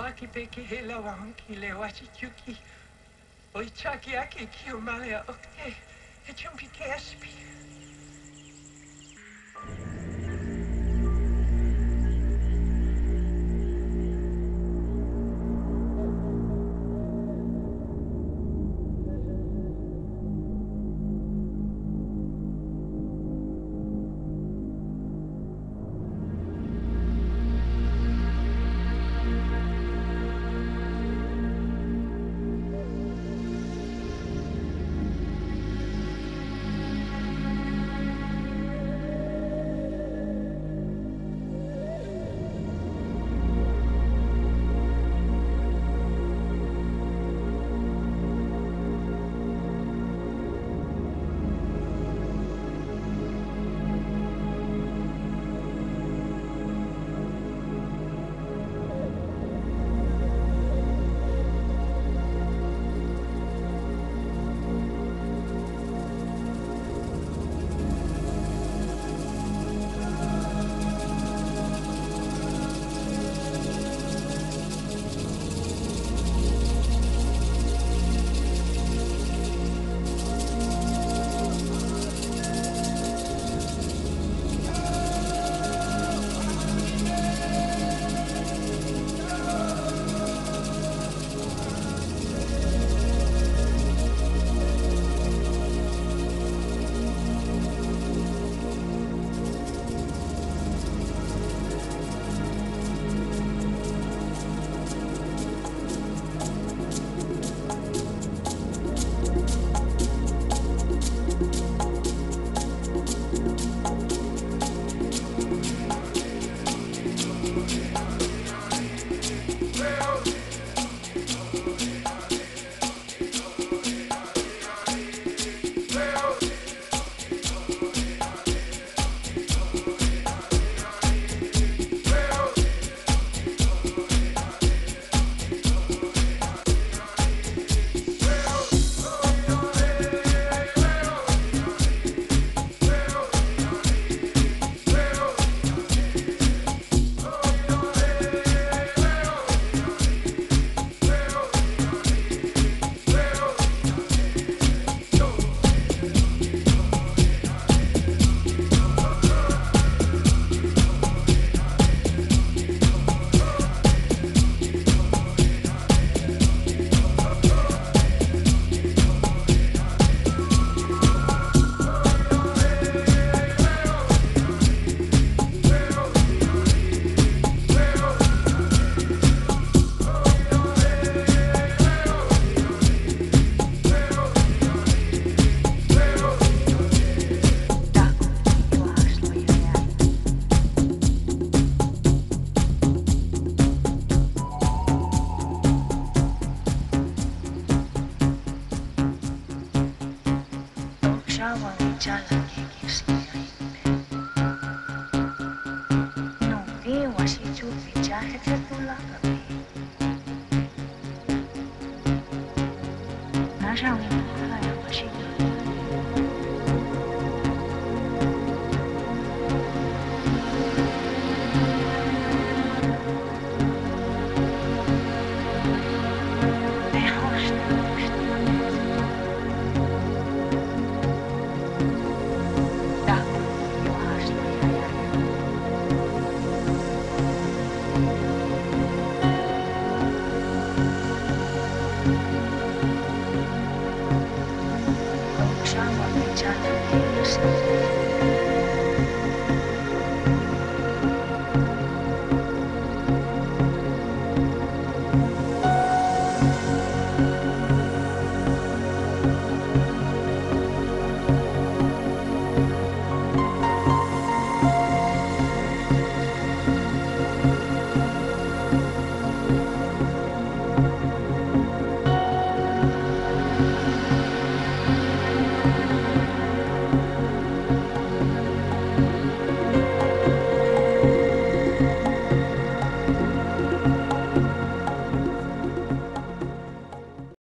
aki peki hela ki le wachichuki. Oichaki aki kiumalea okte. Echumpike aspi. Thank you. leżała na ciele jakiejś innej. Nubiła się ciut w ciachy tytułami. Leżał i nie wylewa się